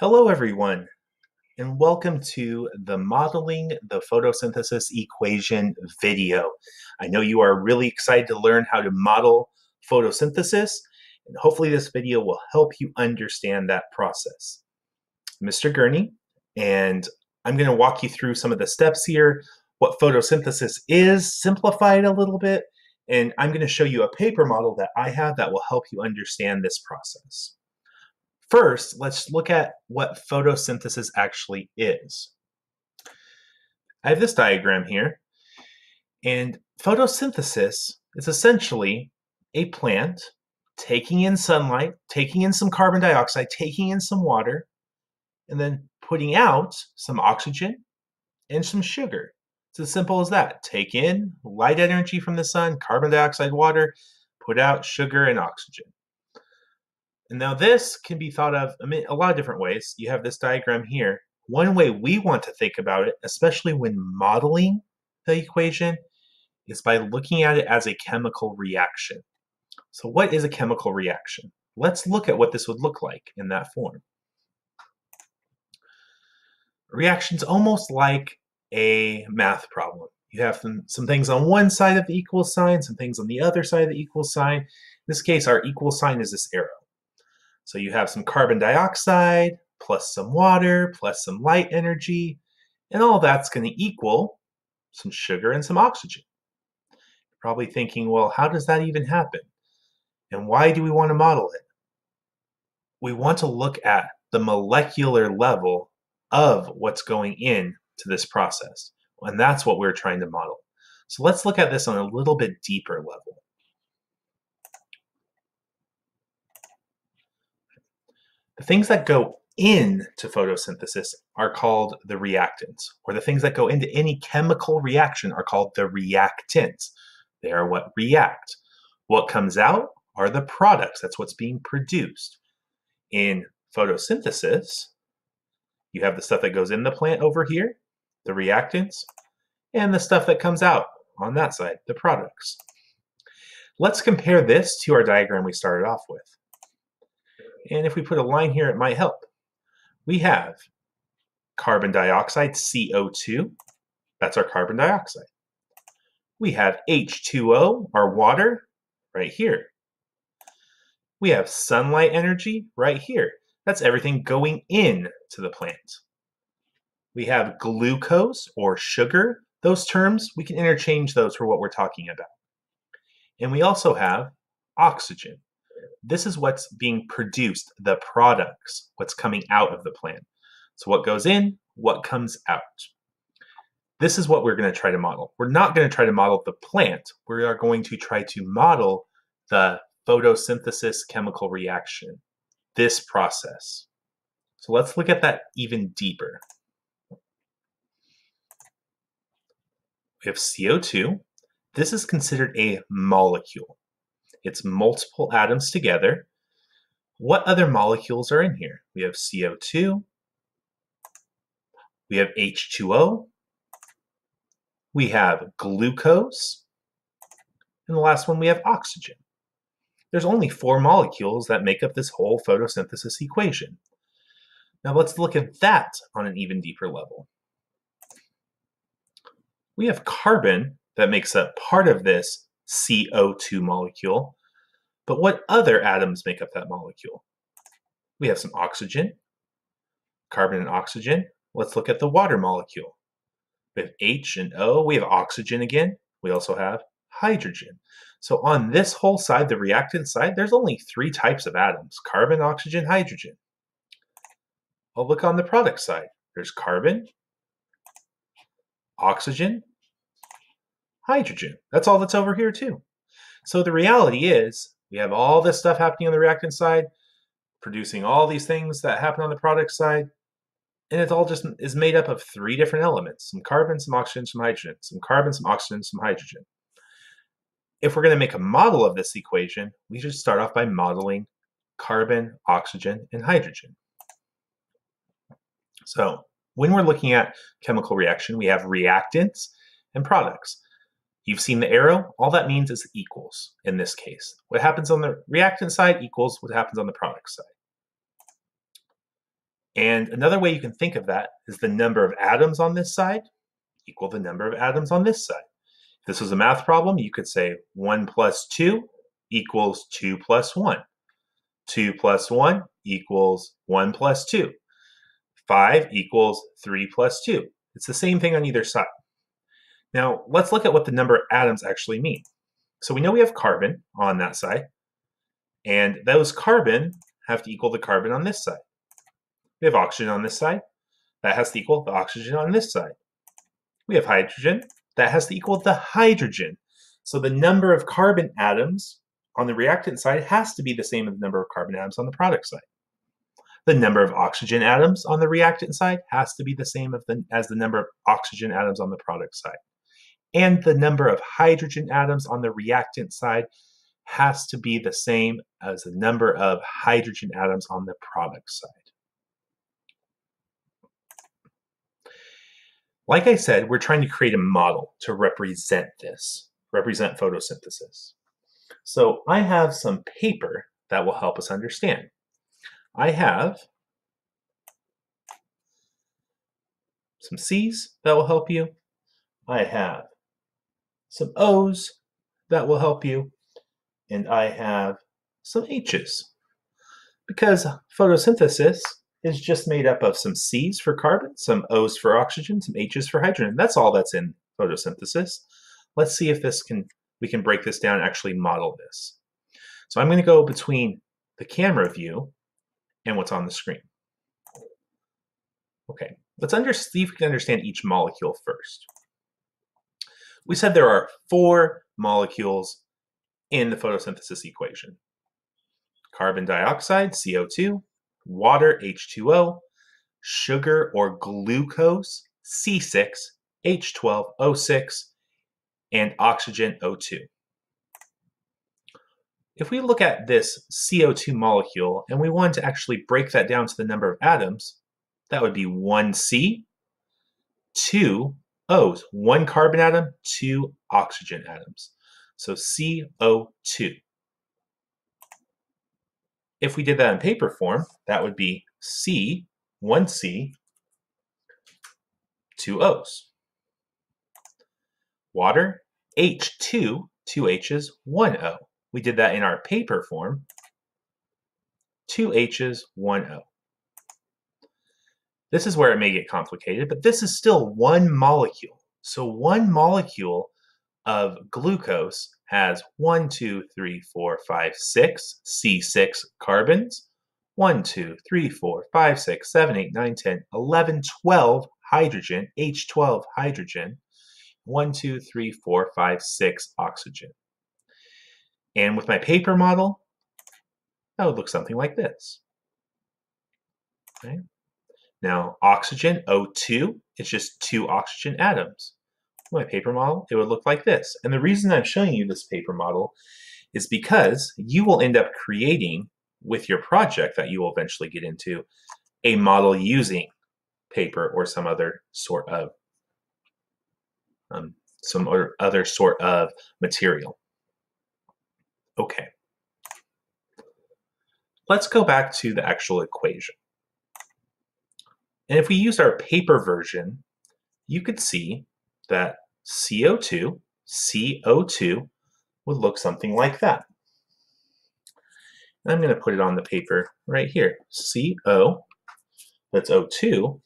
Hello, everyone, and welcome to the Modeling the Photosynthesis Equation video. I know you are really excited to learn how to model photosynthesis, and hopefully this video will help you understand that process. Mr. Gurney, and I'm going to walk you through some of the steps here, what photosynthesis is, simplify it a little bit, and I'm going to show you a paper model that I have that will help you understand this process. First, let's look at what photosynthesis actually is. I have this diagram here, and photosynthesis is essentially a plant taking in sunlight, taking in some carbon dioxide, taking in some water, and then putting out some oxygen and some sugar. It's as simple as that. Take in light energy from the sun, carbon dioxide, water, put out sugar and oxygen. And now this can be thought of a lot of different ways. You have this diagram here. One way we want to think about it, especially when modeling the equation, is by looking at it as a chemical reaction. So what is a chemical reaction? Let's look at what this would look like in that form. Reaction's almost like a math problem. You have some, some things on one side of the equal sign, some things on the other side of the equal sign. In this case, our equal sign is this arrow. So you have some carbon dioxide plus some water plus some light energy, and all that's going to equal some sugar and some oxygen. You're probably thinking, well, how does that even happen? And why do we want to model it? We want to look at the molecular level of what's going in to this process. And that's what we're trying to model. So let's look at this on a little bit deeper level. The things that go into photosynthesis are called the reactants, or the things that go into any chemical reaction are called the reactants. They are what react. What comes out are the products. That's what's being produced. In photosynthesis, you have the stuff that goes in the plant over here, the reactants, and the stuff that comes out on that side, the products. Let's compare this to our diagram we started off with. And if we put a line here, it might help. We have carbon dioxide, CO2. That's our carbon dioxide. We have H2O, our water, right here. We have sunlight energy right here. That's everything going in to the plant. We have glucose or sugar. Those terms, we can interchange those for what we're talking about. And we also have oxygen. This is what's being produced, the products, what's coming out of the plant. So what goes in, what comes out. This is what we're going to try to model. We're not going to try to model the plant. We are going to try to model the photosynthesis chemical reaction, this process. So let's look at that even deeper. We have CO2. This is considered a molecule. It's multiple atoms together. What other molecules are in here? We have CO2, we have H2O, we have glucose, and the last one we have oxygen. There's only four molecules that make up this whole photosynthesis equation. Now let's look at that on an even deeper level. We have carbon that makes up part of this CO2 molecule. But what other atoms make up that molecule? We have some oxygen, carbon and oxygen. Let's look at the water molecule. We have H and O. We have oxygen again. We also have hydrogen. So on this whole side, the reactant side, there's only three types of atoms, carbon, oxygen, hydrogen. Well, look on the product side. There's carbon, oxygen, hydrogen. That's all that's over here too. So the reality is we have all this stuff happening on the reactant side, producing all these things that happen on the product side, and it all just is made up of three different elements, some carbon, some oxygen, some hydrogen, some carbon, some oxygen, some hydrogen. If we're going to make a model of this equation, we should start off by modeling carbon, oxygen, and hydrogen. So when we're looking at chemical reaction, we have reactants and products. You've seen the arrow. All that means is equals in this case. What happens on the reactant side equals what happens on the product side. And another way you can think of that is the number of atoms on this side equal the number of atoms on this side. If this was a math problem, you could say 1 plus 2 equals 2 plus 1. 2 plus 1 equals 1 plus 2. 5 equals 3 plus 2. It's the same thing on either side. Now, let's look at what the number of atoms actually mean. So we know we have carbon on that side, and those carbon have to equal the carbon on this side. We have oxygen on this side. That has to equal the oxygen on this side. We have hydrogen. That has to equal the hydrogen. So the number of carbon atoms on the reactant side has to be the same as the number of carbon atoms on the product side. The number of oxygen atoms on the reactant side has to be the same as the number of oxygen atoms on the product side. And the number of hydrogen atoms on the reactant side has to be the same as the number of hydrogen atoms on the product side. Like I said, we're trying to create a model to represent this, represent photosynthesis. So I have some paper that will help us understand. I have some C's that will help you. I have some O's that will help you. And I have some H's. Because photosynthesis is just made up of some C's for carbon, some O's for oxygen, some H's for hydrogen. That's all that's in photosynthesis. Let's see if this can we can break this down and actually model this. So I'm going to go between the camera view and what's on the screen. Okay, let's under, see if we can understand each molecule first. We said there are four molecules in the photosynthesis equation. Carbon dioxide, CO2, water, H2O, sugar or glucose, C6, H12O6, and oxygen, O2. If we look at this CO2 molecule and we want to actually break that down to the number of atoms, that would be one C, two O's, one carbon atom, two oxygen atoms. So CO2. If we did that in paper form, that would be C, one C, two O's. Water, H2, two H's, one O. We did that in our paper form, two H's, one O. This is where it may get complicated, but this is still one molecule. So one molecule of glucose has 1, 2, 3, 4, 5, 6 C6 carbons, 1, 2, 3, 4, 5, 6, 7, 8, 9, 10, 11, 12 hydrogen, H12 hydrogen, 1, 2, 3, 4, 5, 6 oxygen. And with my paper model, that would look something like this. Okay. Now, oxygen, O2, it's just two oxygen atoms my paper model, it would look like this. And the reason I'm showing you this paper model is because you will end up creating with your project that you will eventually get into a model using paper or some other sort of um, some other sort of material. Okay. Let's go back to the actual equation. And if we use our paper version, you could see that CO2, CO2 would look something like that. And I'm going to put it on the paper right here. CO, that's O2,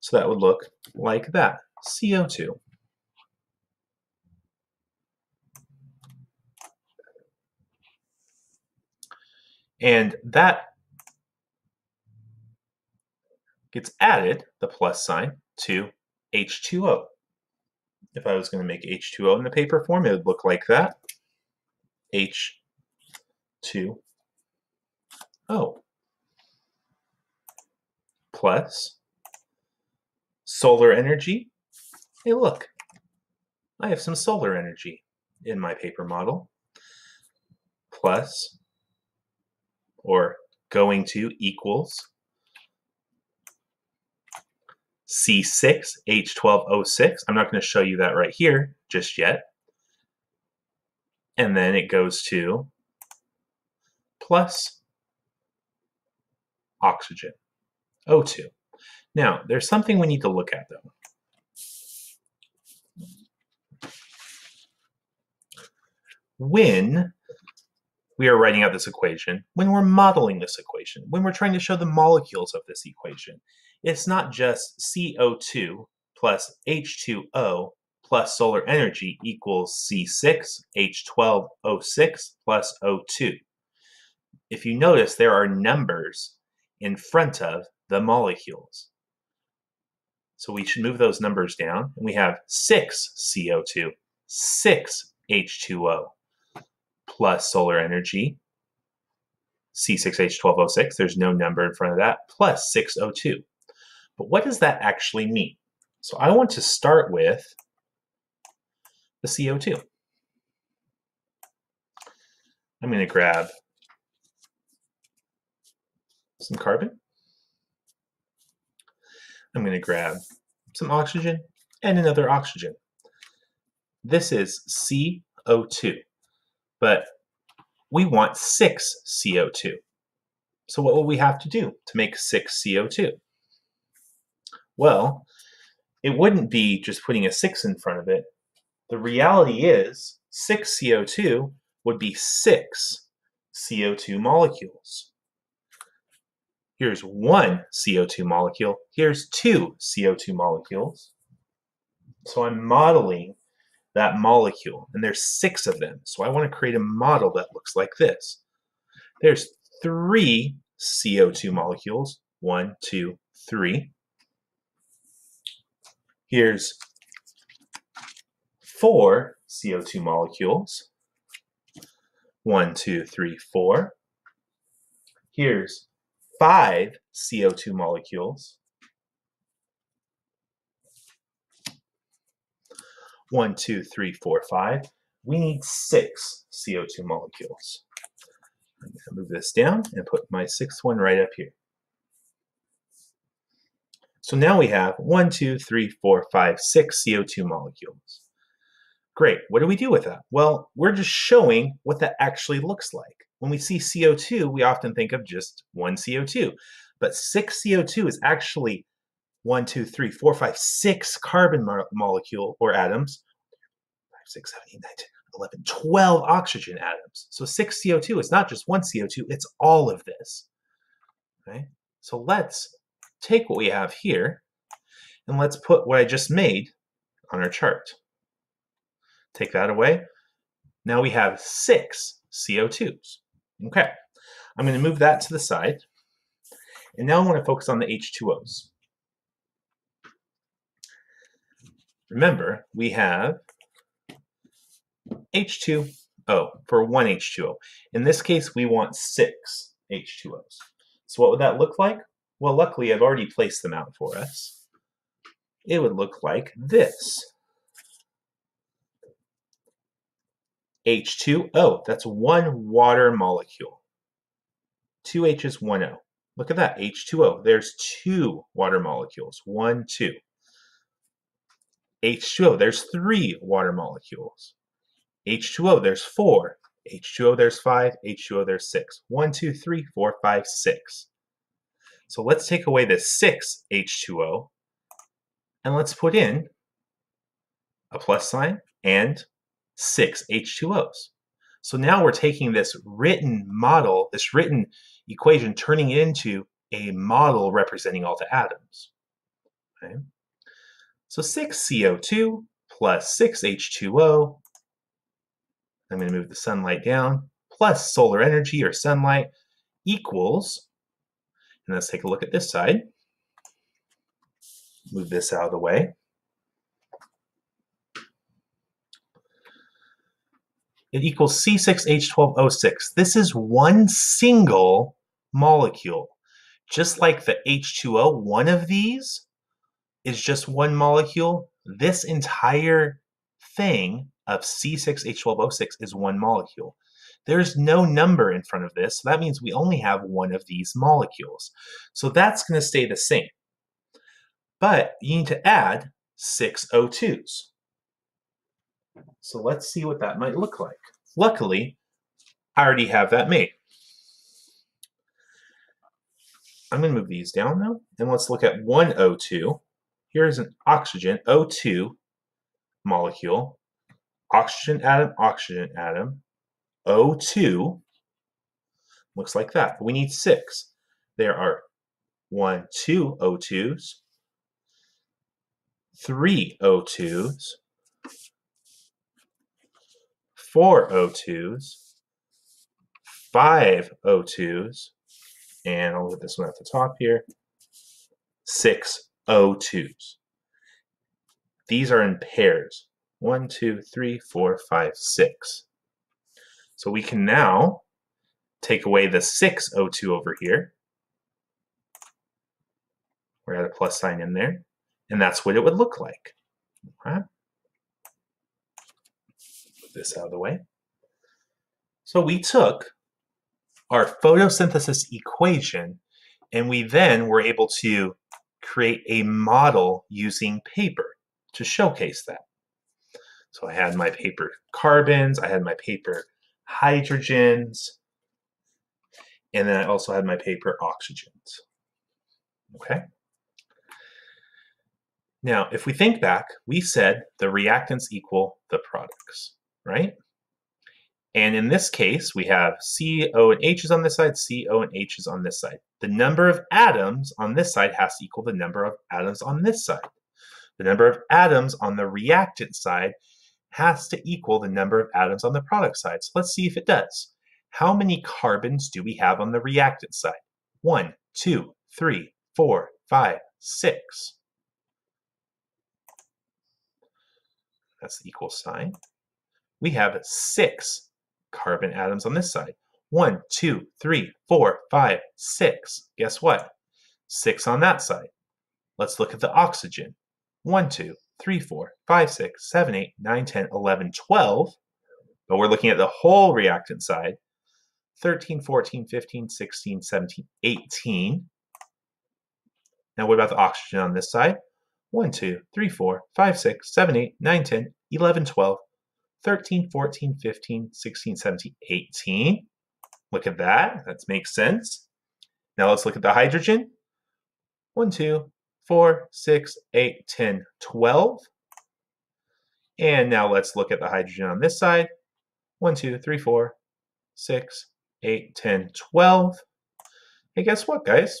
so that would look like that, CO2. And that gets added, the plus sign, to H2O if I was going to make H2O in the paper form, it would look like that. H2O plus solar energy. Hey, look, I have some solar energy in my paper model. Plus, or going to equals C6H12O6. I'm not going to show you that right here just yet. And then it goes to plus oxygen. O2. Now, there's something we need to look at though. When we are writing out this equation, when we're modeling this equation, when we're trying to show the molecules of this equation, it's not just CO2 plus H2O plus solar energy equals C6H12O6 plus O2. If you notice, there are numbers in front of the molecules. So we should move those numbers down, and we have 6 CO2, 6 H2O, plus solar energy, C6H12O6, there's no number in front of that, plus 6O2. But what does that actually mean? So I want to start with the CO2. I'm going to grab some carbon. I'm going to grab some oxygen and another oxygen. This is CO2, but we want 6 CO2. So what will we have to do to make 6 CO2? Well, it wouldn't be just putting a 6 in front of it. The reality is 6 CO2 would be 6 CO2 molecules. Here's one CO2 molecule. Here's two CO2 molecules. So I'm modeling that molecule, and there's six of them. So I want to create a model that looks like this. There's three CO2 molecules. One, two, three. Here's four CO2 molecules. One, two, three, four. Here's five CO2 molecules. One, two, three, four, five. We need six CO2 molecules. I'm going to move this down and put my sixth one right up here. So now we have one, two, three, four, five, six CO2 molecules. Great. What do we do with that? Well, we're just showing what that actually looks like. When we see CO2, we often think of just one CO2. But six CO2 is actually one, two, three, four, five, six carbon mo molecule or atoms. Five, six, seven, eight, nine, 10, 11, 12 oxygen atoms. So six CO2 is not just one CO2, it's all of this. Okay? So let's take what we have here and let's put what I just made on our chart. Take that away. Now we have six CO2s. Okay, I'm going to move that to the side. And now I want to focus on the H2Os. Remember, we have H2O for one H2O. In this case, we want six H2Os. So what would that look like? Well, luckily, I've already placed them out for us. It would look like this. H2O. That's one water molecule. Two H's, one O. Look at that, H2O. There's two water molecules. One, two. H2O, there's three water molecules. H2O, there's four. H2O, there's five. H2O, there's six. One, two, three, four, five, six. So let's take away the six H2O and let's put in a plus sign and six H2Os. So now we're taking this written model, this written equation, turning it into a model representing all the atoms. Okay? So 6 CO2 plus 6 H2O. I'm going to move the sunlight down, plus solar energy or sunlight equals, and let's take a look at this side. Move this out of the way. it equals C6H12O6. This is one single molecule. Just like the H2O, one of these is just one molecule. This entire thing of C6H12O6 is one molecule. There's no number in front of this, so that means we only have one of these molecules. So that's going to stay the same. But you need to add six O2s. So let's see what that might look like. Luckily, I already have that made. I'm going to move these down now, and let's look at one O2. Here's an oxygen, O2 molecule, oxygen atom, oxygen atom, O2, looks like that. We need six. There are one, two O2s, three O2s, four O2s, five O2s, and I'll put this one at the top here, six O2s. These are in pairs. One, two, three, four, five, six. So we can now take away the six O2 over here. We're at a plus sign in there. And that's what it would look like. Okay. Put this out of the way. So we took our photosynthesis equation and we then were able to create a model using paper to showcase that. So I had my paper carbons, I had my paper hydrogens, and then I also had my paper oxygens. Okay? Now, if we think back, we said the reactants equal the products, right? And in this case, we have CO and H's on this side, CO and H's on this side. The number of atoms on this side has to equal the number of atoms on this side. The number of atoms on the reactant side has to equal the number of atoms on the product side. So let's see if it does. How many carbons do we have on the reactant side? One, two, three, four, five, six. That's the equal sign. We have six carbon atoms on this side. One, two, three, four, five, six. Guess what? Six on that side. Let's look at the oxygen. One, two, three, four, five, six, seven, eight, nine, 10, 11, 12. But we're looking at the whole reactant side. 13, 14, 15, 16, 17, 18. Now what about the oxygen on this side? 1, 2, 3, 4, 5, 6, 7, 8, 9, 10, 11, 12, 13, 14, 15, 16, 17, 18. Look at that. That makes sense. Now let's look at the hydrogen. 1, 2, 4, 6, 8, 10, 12. And now let's look at the hydrogen on this side. 1, 2, 3, 4, 6, 8, 10, 12. Hey, guess what, guys?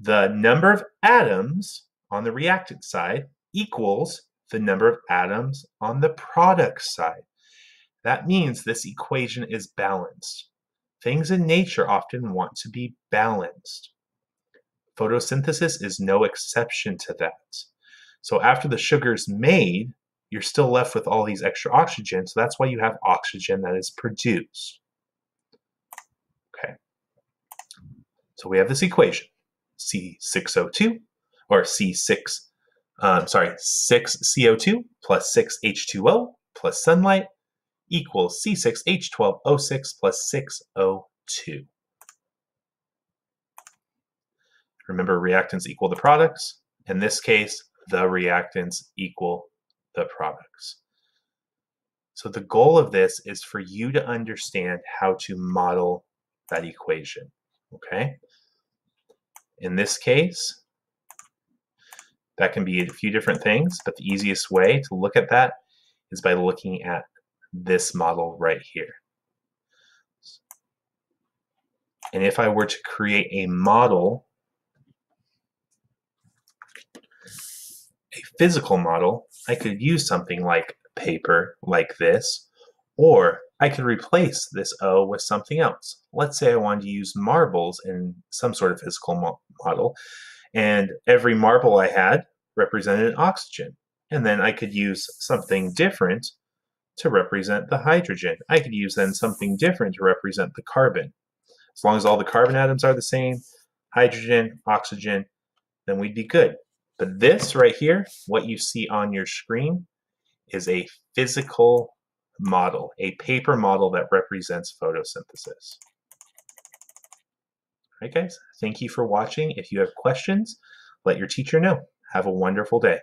The number of atoms on the reactant side equals the number of atoms on the product side. That means this equation is balanced. Things in nature often want to be balanced. Photosynthesis is no exception to that. So after the sugar is made, you're still left with all these extra oxygen, so that's why you have oxygen that is produced. Okay. So we have this equation, C6O2, or C6, um, sorry, 6CO2 plus 6H2O plus sunlight equals C6H12O6 plus 6O2. Remember, reactants equal the products. In this case, the reactants equal the products. So the goal of this is for you to understand how to model that equation, okay? In this case, that can be a few different things, but the easiest way to look at that is by looking at this model right here. And if I were to create a model a physical model, I could use something like paper like this, or I could replace this O with something else. Let's say I wanted to use marbles in some sort of physical mo model, and every marble I had represented oxygen. And then I could use something different to represent the hydrogen. I could use then something different to represent the carbon. As long as all the carbon atoms are the same, hydrogen, oxygen, then we'd be good. But this right here, what you see on your screen, is a physical model, a paper model that represents photosynthesis. All right, guys, thank you for watching. If you have questions, let your teacher know. Have a wonderful day.